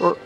Or